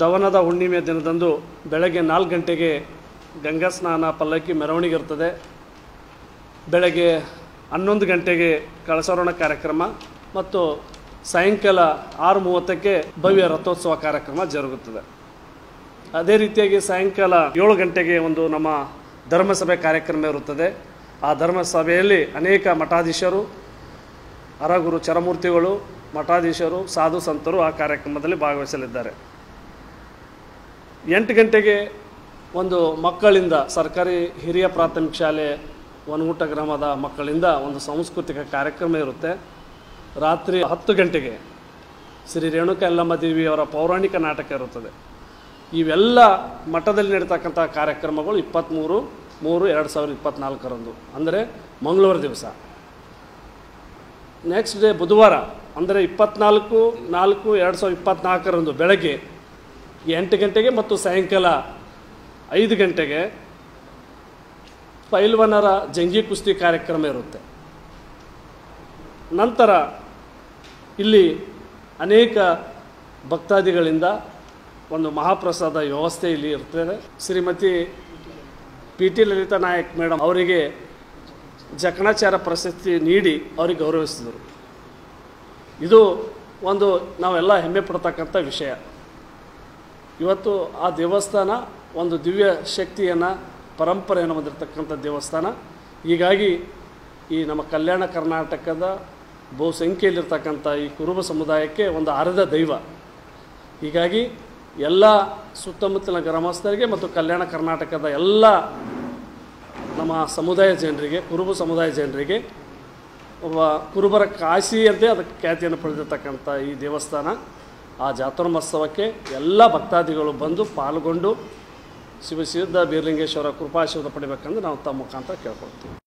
ದವನದ ಹುಣ್ಣಿಮೆ ದಿನದಂದು ಬೆಳಗ್ಗೆ ನಾಲ್ಕು ಗಂಟೆಗೆ ಗಂಗಾ ಸ್ನಾನ ಪಲ್ಲಕ್ಕಿ ಮೆರವಣಿಗೆ ಇರ್ತದೆ ಬೆಳಗ್ಗೆ ಹನ್ನೊಂದು ಗಂಟೆಗೆ ಕಳಸಾರೋಹಣ ಕಾರ್ಯಕ್ರಮ ಮತ್ತು ಸಾಯಂಕಾಲ ಆರು ಮೂವತ್ತಕ್ಕೆ ಭವ್ಯ ರಥೋತ್ಸವ ಕಾರ್ಯಕ್ರಮ ಜರುಗುತ್ತದೆ. ಅದೇ ರೀತಿಯಾಗಿ ಸಾಯಂಕಾಲ ಏಳು ಗಂಟೆಗೆ ಒಂದು ನಮ್ಮ ಧರ್ಮಸಭೆ ಕಾರ್ಯಕ್ರಮ ಇರುತ್ತದೆ. ಆ ಧರ್ಮಸಭೆಯಲ್ಲಿ ಅನೇಕ ಮಠಾಧೀಶರು ಅರಗುರು ಚರಮೂರ್ತಿಗಳು, ಮಠಾಧೀಶರು, ಸಾಧು ಸಂತರು ಆ ಕಾರ್ಯಕ್ರಮದಲ್ಲಿ ಭಾಗವಹಿಸಲಿದ್ದಾರೆ. ಎಂಟು ಗಂಟೆಗೆ ಒಂದು ಮಕ್ಕಳಿಂದ ಸರ್ಕಾರಿ ಹಿರಿಯ ಪ್ರಾಥಮಿಕ ಶಾಲೆ ಒನಗುಟ್ಟ ಗ್ರಾಮದ ಮಕ್ಕಳಿಂದ ಒಂದು ಸಾಂಸ್ಕೃತಿಕ ಕಾರ್ಯಕ್ರಮ ಇರುತ್ತೆ. ರಾತ್ರಿ ಹತ್ತು ಗಂಟೆಗೆ ಶ್ರೀ ರೇಣುಕ ಯಲ್ಲಮ್ಮ ದೇವಿಯವರ ಪೌರಾಣಿಕ ನಾಟಕ ಇರುತ್ತದೆ. ಇವೆಲ್ಲ ಮಠದಲ್ಲಿ ನಡೀತಕ್ಕಂಥ ಕಾರ್ಯಕ್ರಮಗಳು ಇಪ್ಪತ್ತ್ಮೂರು ಮೂರು, ಎರಡು ಸಾವಿರದ ಇಪ್ಪತ್ತ್ನಾಲ್ಕರಂದು ಅಂದರೆ ಮಂಗಳವಾರ ದಿವಸ. ನೆಕ್ಸ್ಟ್ ಡೇ ಬುಧವಾರ, ಅಂದರೆ ಇಪ್ಪತ್ತ್ನಾಲ್ಕು ನಾಲ್ಕು, ಎರಡು ಸಾವಿರದ ಇಪ್ಪತ್ತ್ನಾಲ್ಕರಂದು ಬೆಳಗ್ಗೆ ಎಂಟು ಗಂಟೆಗೆ ಮತ್ತು ಸಾಯಂಕಾಲ ಐದು ಗಂಟೆಗೆ ಪೈಲ್ವನರ ಜಂಗಿ ಕುಸ್ತಿ ಕಾರ್ಯಕ್ರಮ ಇರುತ್ತೆ. ನಂತರ ಇಲ್ಲಿ ಅನೇಕ ಭಕ್ತಾದಿಗಳಿಂದ ಒಂದು ಮಹಾಪ್ರಸಾದ ವ್ಯವಸ್ಥೆ ಇಲ್ಲಿ ಇರ್ತದೆ. Shrimati P T Lalita Nayak madam ಅವರಿಗೆ ಜಕಣಾಚಾರ ಪ್ರಶಸ್ತಿ ನೀಡಿ ಅವರಿಗೆ ಗೌರವಿಸಿದರು. ಇದು ಒಂದು ನಾವೆಲ್ಲ ಹೆಮ್ಮೆ ಪಡ್ತಕ್ಕಂಥ ವಿಷಯ. ಇವತ್ತು ಆ ದೇವಸ್ಥಾನ ಒಂದು ದಿವ್ಯ ಶಕ್ತಿಯನ್ನು, ಪರಂಪರೆಯನ್ನು ಹೊಂದಿರತಕ್ಕಂಥ ದೇವಸ್ಥಾನ. ಹೀಗಾಗಿ ಈ ನಮ್ಮ ಕಲ್ಯಾಣ ಕರ್ನಾಟಕದ ಬಹುಸಂಖ್ಯೆಯಲ್ಲಿರ್ತಕ್ಕಂಥ ಈ ಕುರುಬ ಸಮುದಾಯಕ್ಕೆ ಒಂದು ಅರ್ಧ ದೈವ. ಹೀಗಾಗಿ ಎಲ್ಲ ಸುತ್ತಮುತ್ತಲಿನ ಗ್ರಾಮಸ್ಥರಿಗೆ ಮತ್ತು ಕಲ್ಯಾಣ ಕರ್ನಾಟಕದ ಎಲ್ಲ ನಮ್ಮ ಸಮುದಾಯ ಜನರಿಗೆ, ಕುರುಬ ಸಮುದಾಯ ಜನರಿಗೆ, ಒಬ್ಬ ಕುರುಬರ ಕಾಶಿ ಅಂತೇ ಅದಕ್ಕೆ ಖ್ಯಾತಿಯನ್ನು ಪಡೆದಿರ್ತಕ್ಕಂಥ ಈ ದೇವಸ್ಥಾನ. ಆ ಜಾತ್ರೋತ್ಸವಕ್ಕೆ ಎಲ್ಲ ಭಕ್ತಾದಿಗಳು ಬಂದು ಪಾಲ್ಗೊಂಡು ಶಿವಸಿದ್ಧ ಬೀರ್ಲಿಂಗೇಶ್ವರ ಕೃಪಾಶೀರ್ವಾದ ಪಡಿಬೇಕಂದ್ರೆ ನಾವು ತಮ್ಮ ಮುಖಾಂತರ ಕೇಳ್ಕೊಳ್ತೀವಿ.